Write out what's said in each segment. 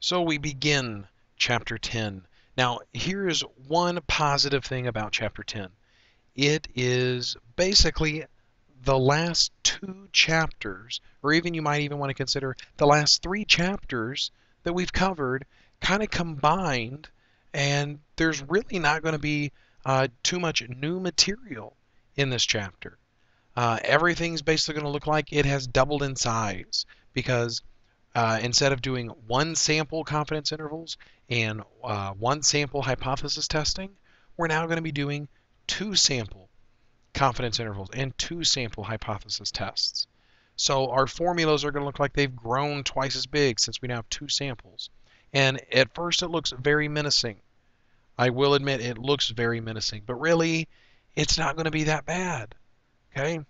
So we begin chapter 10. Now, here is one positive thing about chapter 10 it is basically the last two chapters, or even you might even want to consider the last three chapters that we've covered, kind of combined, and there's really not going to be uh, too much new material in this chapter. Uh, everything's basically going to look like it has doubled in size because uh, instead of doing one sample confidence intervals and uh, one sample hypothesis testing, we're now going to be doing two sample confidence intervals and two sample hypothesis tests. So our formulas are going to look like they've grown twice as big since we now have two samples. And at first it looks very menacing. I will admit it looks very menacing, but really it's not going to be that bad. Okay?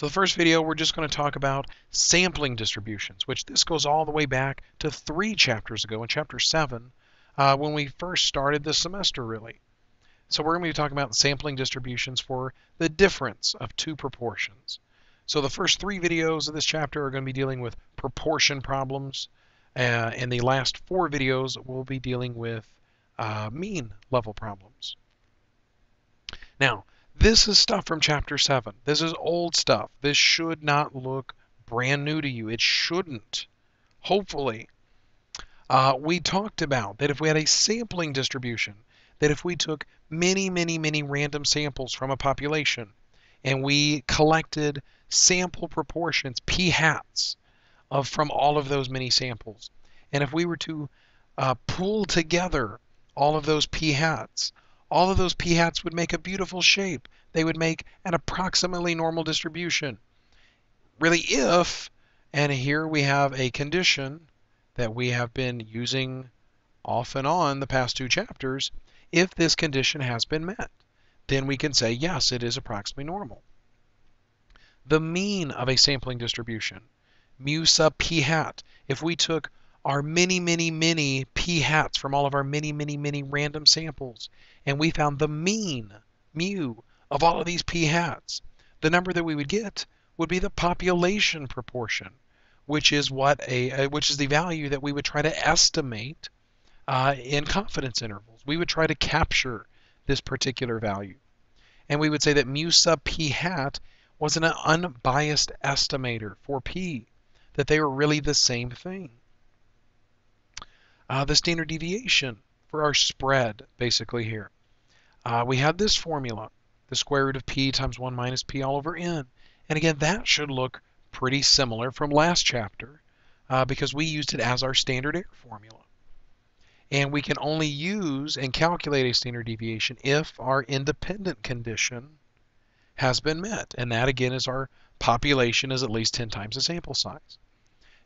So the first video, we're just going to talk about sampling distributions, which this goes all the way back to three chapters ago in chapter 7, uh, when we first started this semester, really. So we're going to be talking about sampling distributions for the difference of two proportions. So the first three videos of this chapter are going to be dealing with proportion problems, uh, and the last four videos will be dealing with uh, mean level problems. Now, this is stuff from chapter 7. This is old stuff. This should not look brand new to you. It shouldn't. Hopefully. Uh, we talked about that if we had a sampling distribution, that if we took many, many, many random samples from a population and we collected sample proportions, p hats, of from all of those many samples, and if we were to uh, pull together all of those p hats, all of those p hats would make a beautiful shape. They would make an approximately normal distribution. Really, if, and here we have a condition that we have been using off and on the past two chapters, if this condition has been met, then we can say, yes, it is approximately normal. The mean of a sampling distribution, mu sub p hat, if we took our many, many, many p hats from all of our many, many, many random samples, and we found the mean, mu, of all of these p hats, the number that we would get would be the population proportion, which is what a, which is the value that we would try to estimate uh, in confidence intervals. We would try to capture this particular value. And we would say that mu sub p hat was an unbiased estimator for p, that they were really the same thing uh, the standard deviation for our spread, basically here. Uh, we have this formula, the square root of p times 1 minus p all over n. And again, that should look pretty similar from last chapter uh, because we used it as our standard error formula. And we can only use and calculate a standard deviation if our independent condition has been met. And that again is our population is at least 10 times the sample size.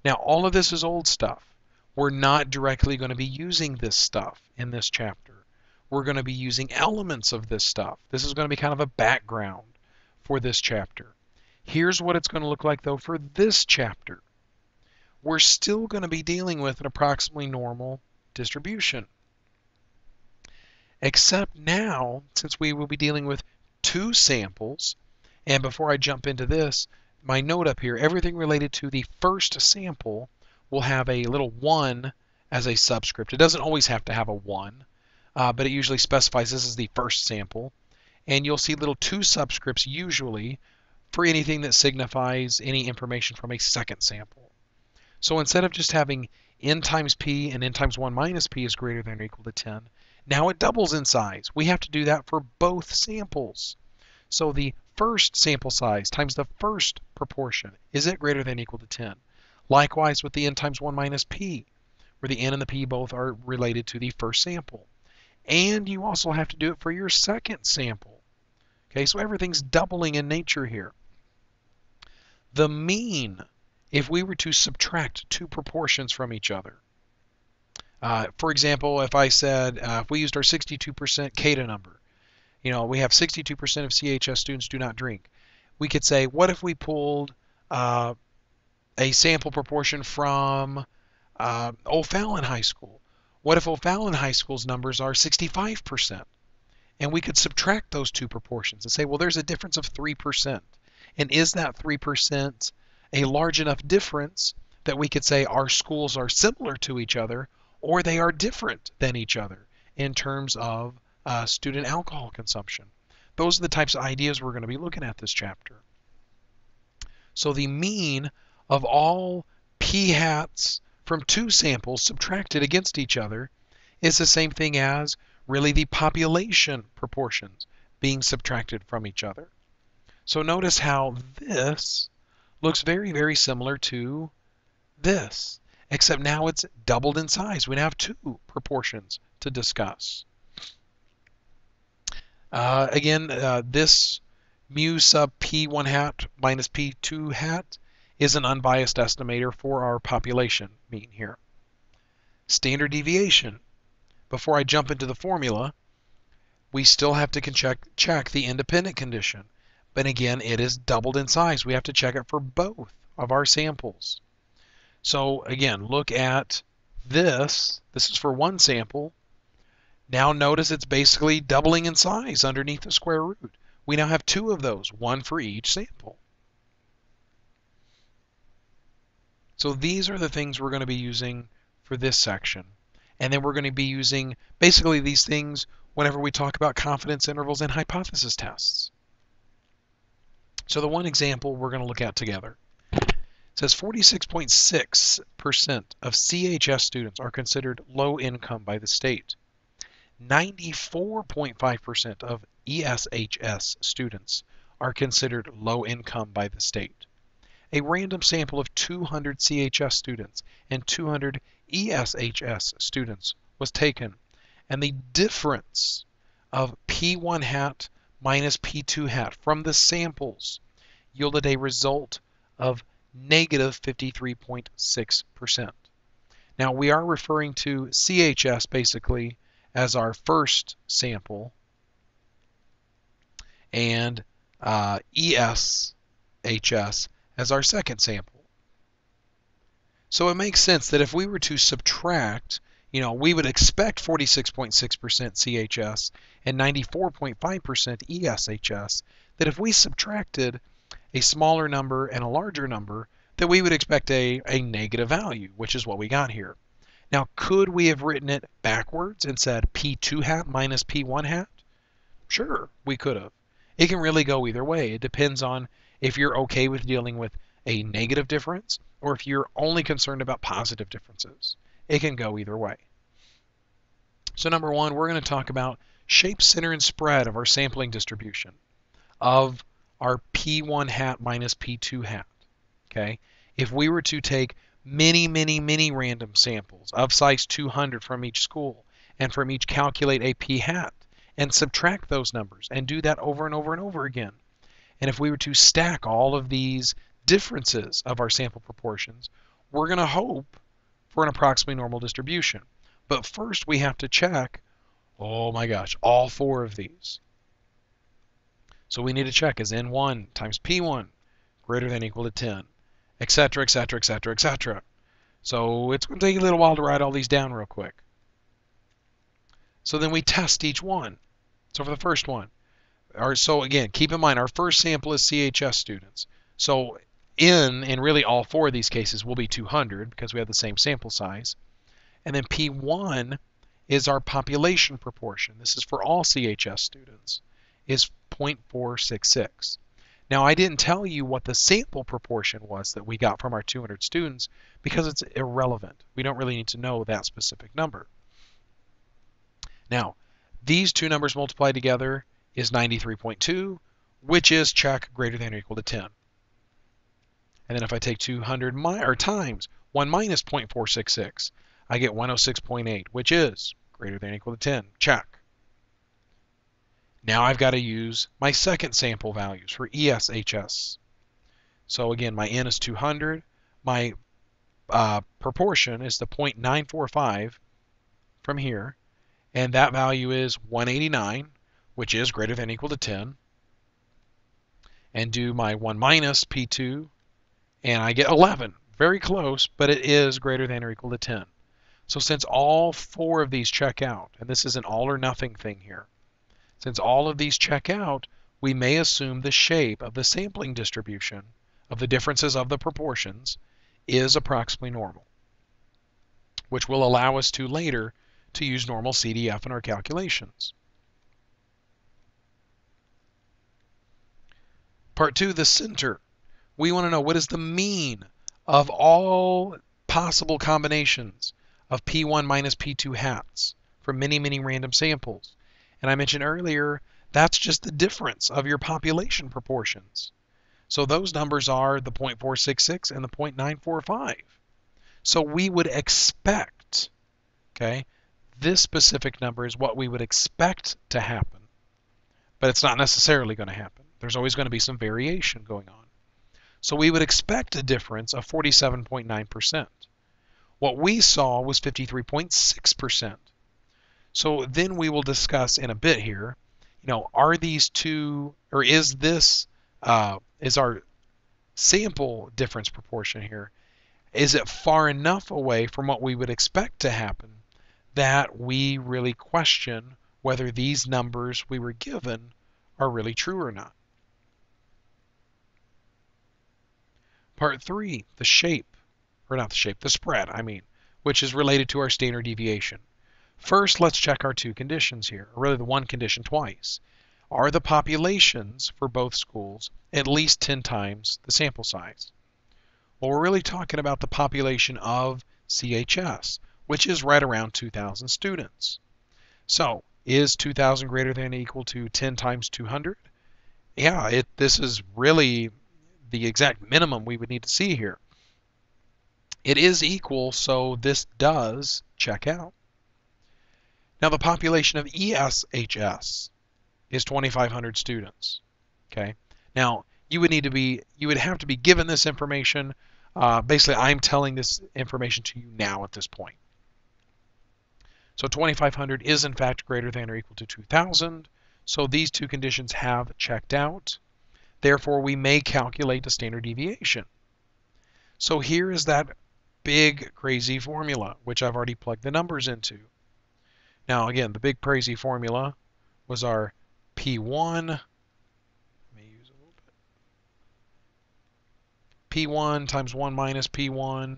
Now, all of this is old stuff we're not directly going to be using this stuff in this chapter. We're going to be using elements of this stuff. This is going to be kind of a background for this chapter. Here's what it's going to look like, though, for this chapter. We're still going to be dealing with an approximately normal distribution. Except now, since we will be dealing with two samples, and before I jump into this, my note up here, everything related to the first sample will have a little 1 as a subscript. It doesn't always have to have a 1, uh, but it usually specifies this is the first sample. And you'll see little 2 subscripts usually for anything that signifies any information from a second sample. So instead of just having n times p and n times 1 minus p is greater than or equal to 10, now it doubles in size. We have to do that for both samples. So the first sample size times the first proportion, is it greater than or equal to 10? Likewise with the n times 1 minus p, where the n and the p both are related to the first sample. And you also have to do it for your second sample. Okay, so everything's doubling in nature here. The mean, if we were to subtract two proportions from each other, uh, for example, if I said, uh, if we used our 62% CADA number, you know, we have 62% of CHS students do not drink. We could say, what if we pulled uh, a sample proportion from uh, O'Fallon High School. What if O'Fallon High School's numbers are 65%? And we could subtract those two proportions and say, well, there's a difference of 3%. And is that 3% a large enough difference that we could say our schools are similar to each other or they are different than each other in terms of uh, student alcohol consumption. Those are the types of ideas we're going to be looking at this chapter. So the mean of all p hats from two samples subtracted against each other is the same thing as really the population proportions being subtracted from each other. So notice how this looks very, very similar to this, except now it's doubled in size. We now have two proportions to discuss. Uh, again, uh, this mu sub p1 hat minus p2 hat is an unbiased estimator for our population mean here. Standard deviation. Before I jump into the formula, we still have to check, check the independent condition. But again, it is doubled in size. We have to check it for both of our samples. So again, look at this. This is for one sample. Now notice it's basically doubling in size underneath the square root. We now have two of those, one for each sample. So these are the things we're going to be using for this section. And then we're going to be using basically these things whenever we talk about confidence intervals and hypothesis tests. So the one example we're going to look at together says 46.6% of CHS students are considered low income by the state. 94.5% of ESHS students are considered low income by the state. A random sample of 200 CHS students and 200 ESHS students was taken, and the difference of P1 hat minus P2 hat from the samples yielded a result of negative 53.6%. Now we are referring to CHS basically as our first sample and uh, ESHS as our second sample. So it makes sense that if we were to subtract, you know, we would expect 46.6% CHS and 94.5% ESHS, that if we subtracted a smaller number and a larger number, that we would expect a, a negative value, which is what we got here. Now, could we have written it backwards and said P2 hat minus P1 hat? Sure, we could have. It can really go either way. It depends on if you're okay with dealing with a negative difference or if you're only concerned about positive differences. It can go either way. So number one, we're going to talk about shape, center, and spread of our sampling distribution of our P1 hat minus P2 hat. Okay, if we were to take many, many, many random samples of size 200 from each school and from each calculate a p hat and subtract those numbers and do that over and over and over again. And if we were to stack all of these differences of our sample proportions, we're going to hope for an approximately normal distribution. But first we have to check, oh my gosh, all four of these. So we need to check is N1 times P1 greater than equal to 10 etc., etc., etc., etc. So it's going to take a little while to write all these down real quick. So then we test each one. So for the first one, our, so again, keep in mind our first sample is CHS students. So in, in really all four of these cases will be 200 because we have the same sample size. And then P1 is our population proportion. This is for all CHS students, is 0.466. Now, I didn't tell you what the sample proportion was that we got from our 200 students because it's irrelevant. We don't really need to know that specific number. Now, these two numbers multiplied together is 93.2, which is check greater than or equal to 10. And then if I take 200 mi or times 1 minus 0.466, I get 106.8, which is greater than or equal to 10. Check. Now I've got to use my second sample values for ESHS. So again, my N is 200. My uh, proportion is the 0.945 from here. And that value is 189, which is greater than or equal to 10. And do my 1 minus P2, and I get 11. Very close, but it is greater than or equal to 10. So since all four of these check out, and this is an all or nothing thing here, since all of these check out, we may assume the shape of the sampling distribution of the differences of the proportions is approximately normal, which will allow us to later to use normal CDF in our calculations. Part two, the center. We want to know what is the mean of all possible combinations of P1 minus P2 hats from many, many random samples. And I mentioned earlier, that's just the difference of your population proportions. So those numbers are the 0.466 and the 0.945. So we would expect, okay, this specific number is what we would expect to happen, but it's not necessarily going to happen. There's always going to be some variation going on. So we would expect a difference of 47.9%. What we saw was 53.6%. So then we will discuss in a bit here, you know, are these two, or is this, uh, is our sample difference proportion here, is it far enough away from what we would expect to happen that we really question whether these numbers we were given are really true or not. Part three, the shape, or not the shape, the spread, I mean, which is related to our standard deviation. First, let's check our two conditions here, or really the one condition twice. Are the populations for both schools at least 10 times the sample size? Well, we're really talking about the population of CHS, which is right around 2,000 students. So, is 2,000 greater than or equal to 10 times 200? Yeah, it, this is really the exact minimum we would need to see here. It is equal, so this does check out. Now the population of ESHS is 2,500 students. Okay. Now you would need to be, you would have to be given this information. Uh, basically, I'm telling this information to you now at this point. So 2,500 is in fact greater than or equal to 2,000. So these two conditions have checked out. Therefore, we may calculate the standard deviation. So here is that big crazy formula, which I've already plugged the numbers into. Now again, the big crazy formula was our P1. P1 times 1 minus P1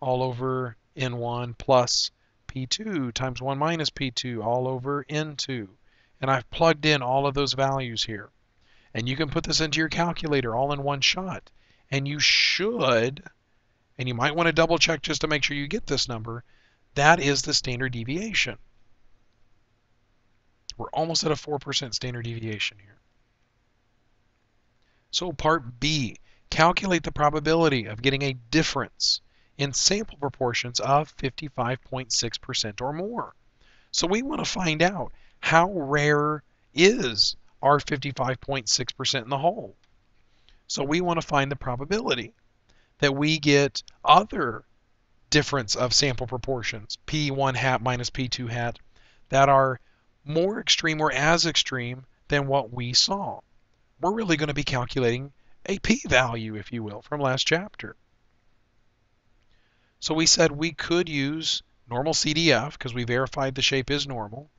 all over N1 plus P2 times 1 minus P2 all over N2. And I've plugged in all of those values here. And you can put this into your calculator all in one shot. And you should, and you might want to double check just to make sure you get this number, that is the standard deviation. We're almost at a 4% standard deviation here. So part B, calculate the probability of getting a difference in sample proportions of 55.6% or more. So we want to find out how rare is our 55.6% in the whole. So we want to find the probability that we get other difference of sample proportions, P1 hat minus P2 hat, that are more extreme or as extreme than what we saw. We're really going to be calculating a p-value, if you will, from last chapter. So we said we could use normal CDF because we verified the shape is normal.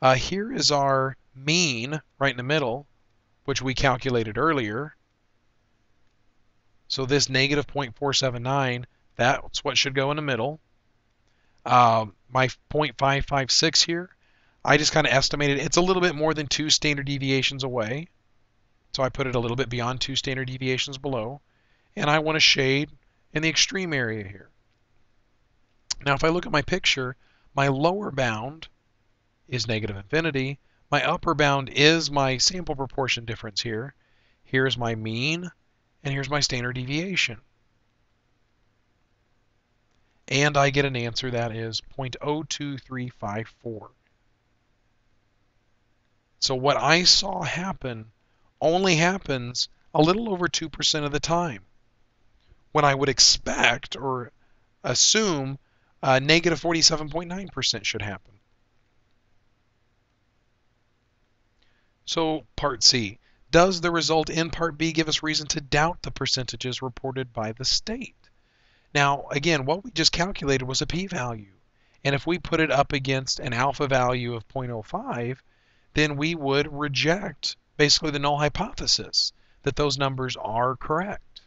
Uh, here is our mean right in the middle, which we calculated earlier. So this negative 0.479, that's what should go in the middle. Uh, my 0.556 here, I just kind of estimated it's a little bit more than two standard deviations away. So I put it a little bit beyond two standard deviations below. And I want to shade in the extreme area here. Now, if I look at my picture, my lower bound is negative infinity. My upper bound is my sample proportion difference here. Here's my mean, and here's my standard deviation. And I get an answer that is 0.02354. So what I saw happen only happens a little over 2% of the time. When I would expect or assume uh, negative 47.9% should happen. So, Part C. Does the result in Part B give us reason to doubt the percentages reported by the state? Now, again, what we just calculated was a p-value. And if we put it up against an alpha value of 0.05, then we would reject basically the null hypothesis that those numbers are correct.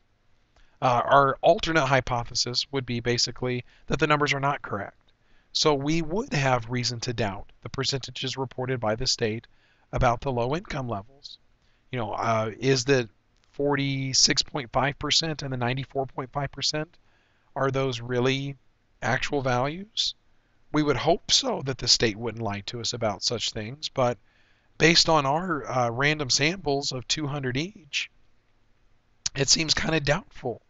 Uh, our alternate hypothesis would be basically that the numbers are not correct. So we would have reason to doubt the percentages reported by the state about the low income levels. You know, uh, is the 46.5% and the 94.5% are those really actual values? We would hope so that the state wouldn't lie to us about such things, but based on our uh, random samples of 200 each, it seems kind of doubtful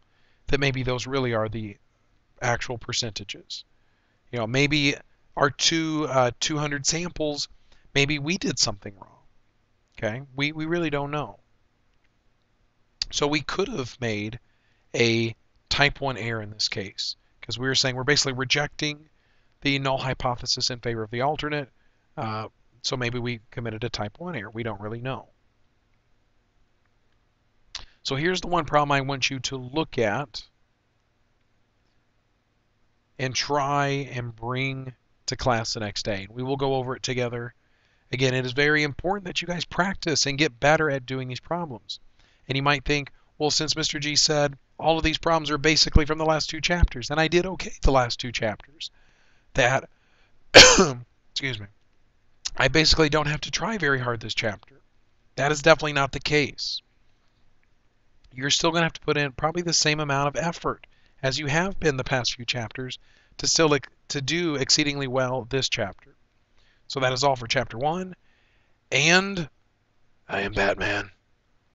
that maybe those really are the actual percentages. You know, maybe our two uh, 200 samples, maybe we did something wrong. Okay, we, we really don't know. So we could have made a type 1 error in this case because we were saying we're basically rejecting the null hypothesis in favor of the alternate. Uh, so maybe we committed a type 1 error. We don't really know. So here's the one problem I want you to look at and try and bring to class the next day. We will go over it together. Again, it is very important that you guys practice and get better at doing these problems. And you might think, well, since Mr. G said all of these problems are basically from the last two chapters, and I did okay the last two chapters, that, excuse me, I basically don't have to try very hard this chapter. That is definitely not the case. You're still going to have to put in probably the same amount of effort as you have been the past few chapters to still to do exceedingly well this chapter. So that is all for chapter 1 and I am Batman.